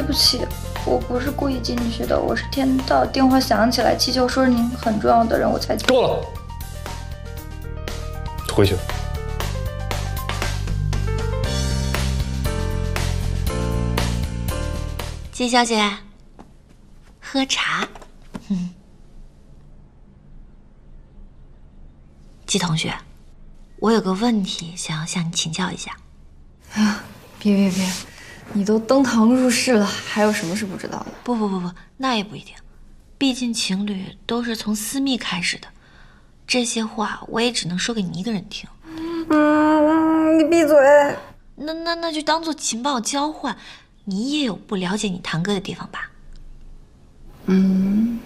对不起，我不是故意进去的，我是听到电话响起来，气球说是您很重要的人，我才够了，回去。季小姐，喝茶。嗯，季同学，我有个问题想要向你请教一下。啊，别别别，你都登堂入室了，还有什么是不知道的？不不不不，那也不一定，毕竟情侣都是从私密开始的，这些话我也只能说给你一个人听。嗯，你闭嘴。那那那就当做情报交换。你也有不了解你堂哥的地方吧？嗯，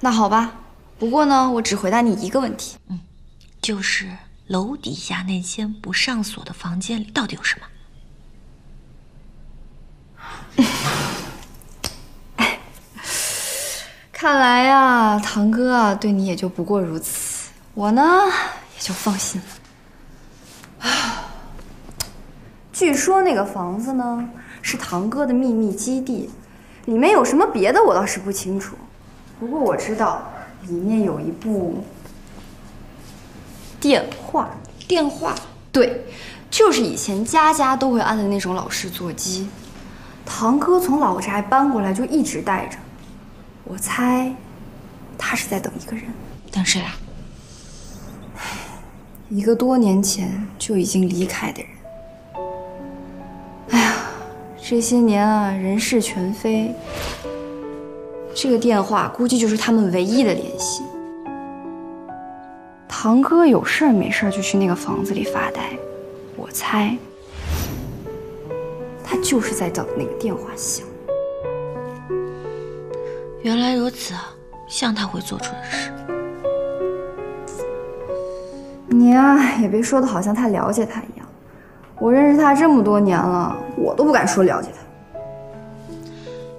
那好吧。不过呢，我只回答你一个问题。嗯，就是楼底下那间不上锁的房间里到底有什么？看来呀，堂哥啊，对你也就不过如此。我呢，也就放心了。啊。据说那个房子呢是堂哥的秘密基地，里面有什么别的我倒是不清楚。不过我知道里面有一部电话，电话，对，就是以前家家都会安的那种老式座机。堂哥从老宅搬过来就一直带着，我猜他是在等一个人。等谁啊？一个多年前就已经离开的人。哎呀这些年啊，人事全非。这个电话估计就是他们唯一的联系。堂哥有事儿没事儿就去那个房子里发呆，我猜他就是在等那个电话响。原来如此啊，像他会做出的事。你啊，也别说的好像太了解他一样。我认识他这么多年了，我都不敢说了解他。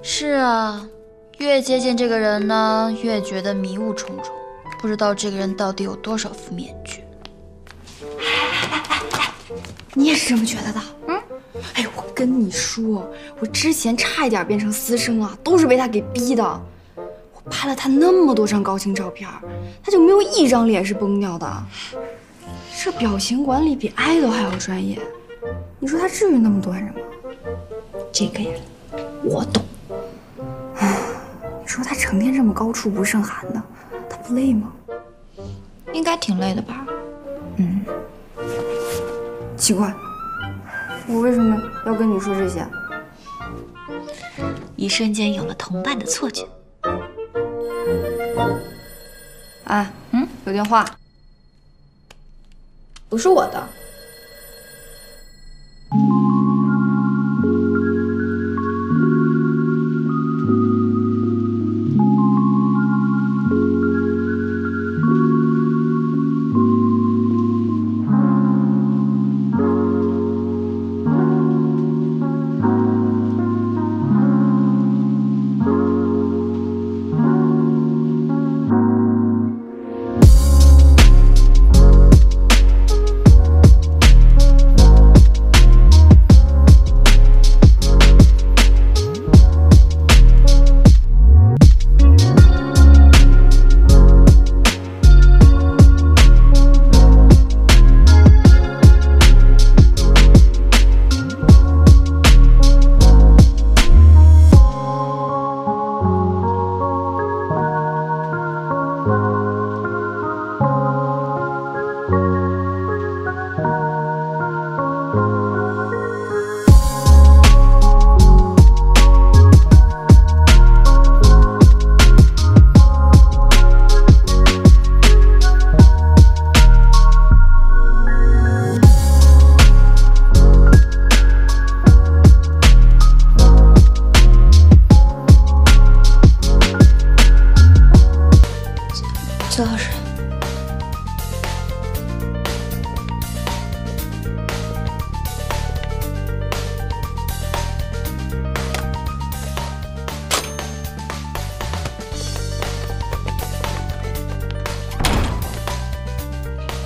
是啊，越接近这个人呢，越觉得迷雾重重，不知道这个人到底有多少副面具。你也是这么觉得的？嗯。哎，我跟你说，我之前差一点变成私生啊，都是被他给逼的。我拍了他那么多张高清照片，他就没有一张脸是崩掉的。这表情管理比爱豆还要专业。你说他至于那么端着吗？这个呀，我懂。你说他成天这么高处不胜寒的，他不累吗？应该挺累的吧。嗯。奇怪，我为什么要跟你说这些？一瞬间有了同伴的错觉。哎，嗯，有电话，不是我的。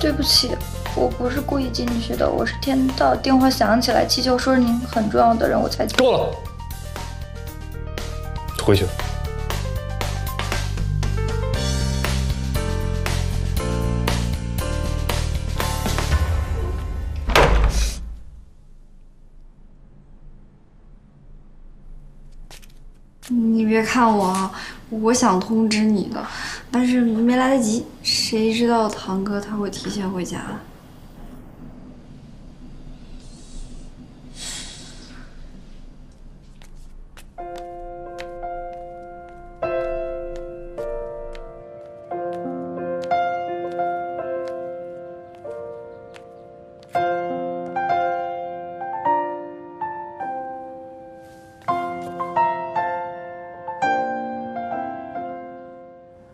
对不起，我不是故意进去的，我是听到电话响起来，气球说是您很重要的人，我才够了，回去。别看我啊，我想通知你的，但是没来得及。谁知道堂哥他会提前回家？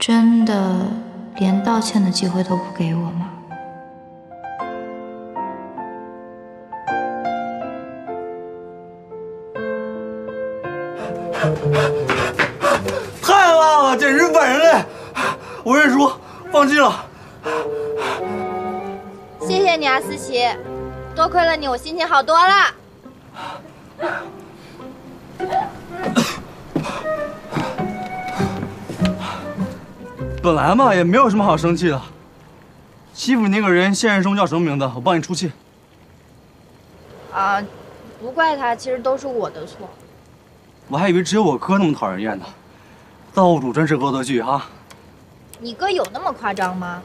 真的连道歉的机会都不给我吗？太辣了，简直反人类！我认输，放弃了。谢谢你啊，思琪，多亏了你，我心情好多了。本来嘛，也没有什么好生气的。欺负你那个人，现实中叫什么名字？我帮你出气。啊，不怪他，其实都是我的错。我还以为只有我哥那么讨人厌呢。造物主真是恶作剧哈！你哥有那么夸张吗？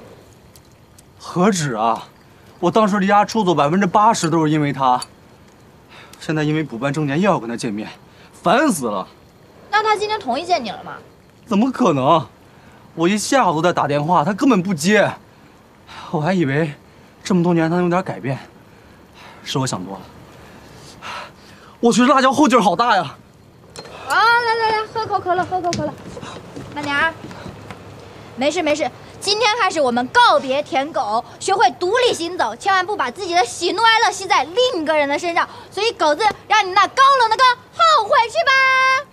何止啊！我当时离家出走百分之八十都是因为他。现在因为补办证件又要跟他见面，烦死了。那他今天同意见你了吗？怎么可能？我一下午都在打电话，他根本不接。我还以为这么多年他有点改变，是我想多了。我去，辣椒后劲好大呀！啊，来来来，喝口可乐，喝口可乐，慢点儿。没事没事，今天开始我们告别舔狗，学会独立行走，千万不把自己的喜怒哀乐吸在另一个人的身上。所以狗子，让你那高冷的哥后悔去吧。